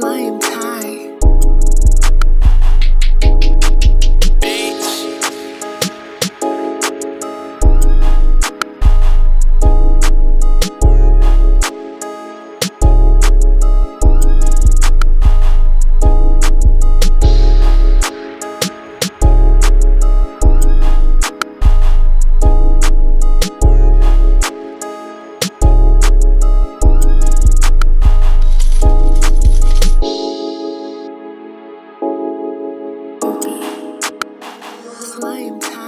time. Time.